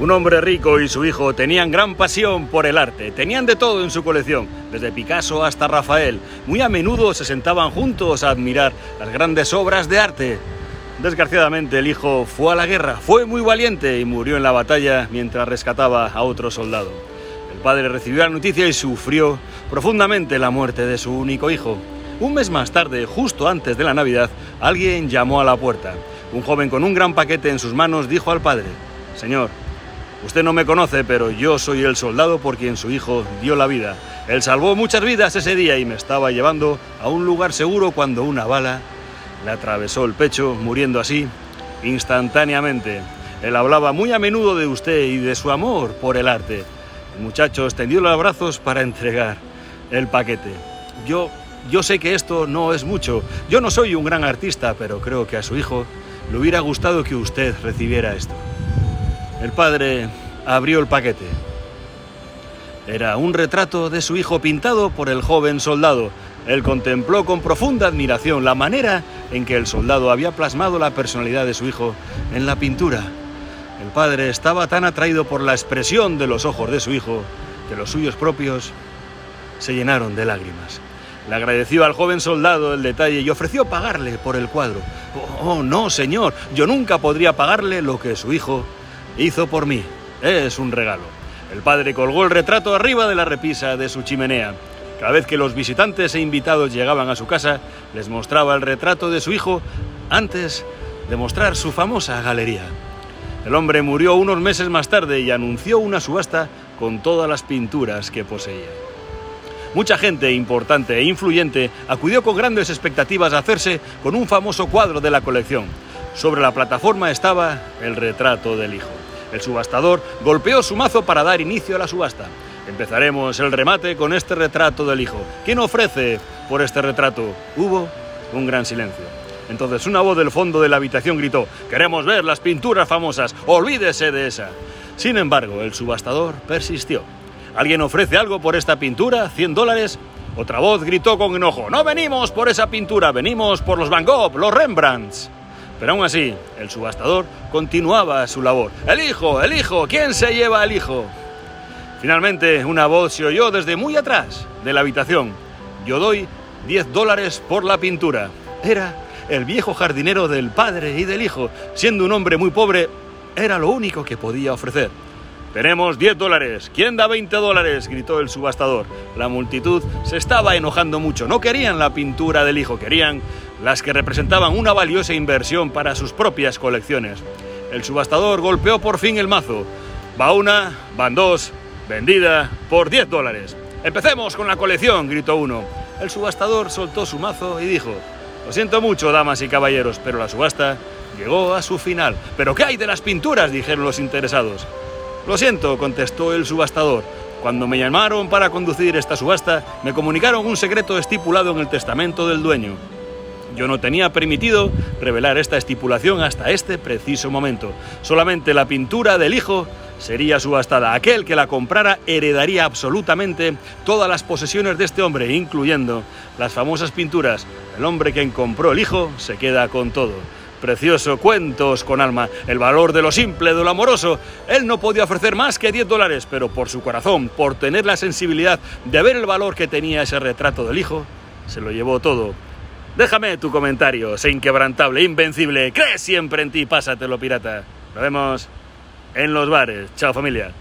Un hombre rico y su hijo tenían gran pasión por el arte, tenían de todo en su colección, desde Picasso hasta Rafael. Muy a menudo se sentaban juntos a admirar las grandes obras de arte. Desgraciadamente el hijo fue a la guerra, fue muy valiente y murió en la batalla mientras rescataba a otro soldado. El padre recibió la noticia y sufrió profundamente la muerte de su único hijo. Un mes más tarde, justo antes de la Navidad, alguien llamó a la puerta. Un joven con un gran paquete en sus manos dijo al padre, Señor, Usted no me conoce, pero yo soy el soldado por quien su hijo dio la vida. Él salvó muchas vidas ese día y me estaba llevando a un lugar seguro cuando una bala le atravesó el pecho, muriendo así instantáneamente. Él hablaba muy a menudo de usted y de su amor por el arte. El muchacho extendió los brazos para entregar el paquete. Yo, yo sé que esto no es mucho. Yo no soy un gran artista, pero creo que a su hijo le hubiera gustado que usted recibiera esto. El padre abrió el paquete. Era un retrato de su hijo pintado por el joven soldado. Él contempló con profunda admiración la manera en que el soldado había plasmado la personalidad de su hijo en la pintura. El padre estaba tan atraído por la expresión de los ojos de su hijo que los suyos propios se llenaron de lágrimas. Le agradeció al joven soldado el detalle y ofreció pagarle por el cuadro. Oh, oh no, señor, yo nunca podría pagarle lo que su hijo hizo por mí. Es un regalo. El padre colgó el retrato arriba de la repisa de su chimenea. Cada vez que los visitantes e invitados llegaban a su casa, les mostraba el retrato de su hijo antes de mostrar su famosa galería. El hombre murió unos meses más tarde y anunció una subasta con todas las pinturas que poseía. Mucha gente importante e influyente acudió con grandes expectativas a hacerse con un famoso cuadro de la colección. Sobre la plataforma estaba el retrato del hijo. El subastador golpeó su mazo para dar inicio a la subasta. Empezaremos el remate con este retrato del hijo. ¿Quién ofrece por este retrato? Hubo un gran silencio. Entonces una voz del fondo de la habitación gritó, queremos ver las pinturas famosas, olvídese de esa. Sin embargo, el subastador persistió. ¿Alguien ofrece algo por esta pintura? ¿100 dólares? Otra voz gritó con enojo, no venimos por esa pintura, venimos por los Van Gogh, los Rembrandts. Pero aún así, el subastador continuaba su labor. ¡El hijo! ¡El hijo! ¿Quién se lleva al hijo? Finalmente, una voz se oyó desde muy atrás de la habitación. Yo doy 10 dólares por la pintura. Era el viejo jardinero del padre y del hijo. Siendo un hombre muy pobre, era lo único que podía ofrecer. Tenemos 10 dólares. ¿Quién da 20 dólares? gritó el subastador. La multitud se estaba enojando mucho. No querían la pintura del hijo, querían las que representaban una valiosa inversión para sus propias colecciones. El subastador golpeó por fin el mazo. Va una, van dos, vendida por 10 dólares. Empecemos con la colección, gritó uno. El subastador soltó su mazo y dijo, lo siento mucho, damas y caballeros, pero la subasta llegó a su final. ¿Pero qué hay de las pinturas? dijeron los interesados. Lo siento, contestó el subastador. Cuando me llamaron para conducir esta subasta, me comunicaron un secreto estipulado en el testamento del dueño. Yo no tenía permitido revelar esta estipulación hasta este preciso momento. Solamente la pintura del hijo sería subastada. Aquel que la comprara heredaría absolutamente todas las posesiones de este hombre, incluyendo las famosas pinturas. El hombre que compró el hijo se queda con todo. Precioso, cuentos con alma, el valor de lo simple, de lo amoroso. Él no podía ofrecer más que 10 dólares, pero por su corazón, por tener la sensibilidad de ver el valor que tenía ese retrato del hijo, se lo llevó todo. Déjame tu comentario, sé inquebrantable, invencible, crees siempre en ti, pásatelo pirata. Nos vemos en los bares. Chao familia.